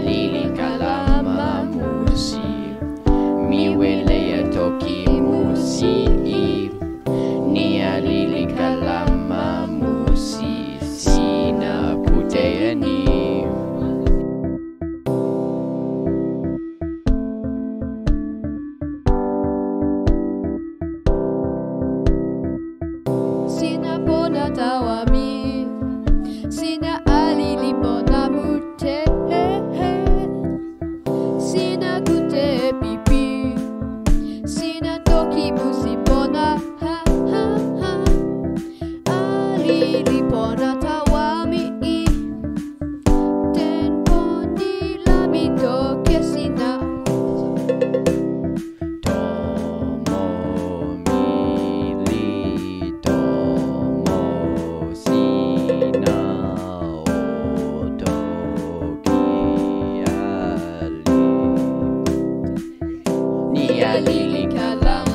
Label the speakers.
Speaker 1: alili kalama musi Kalili Kalam.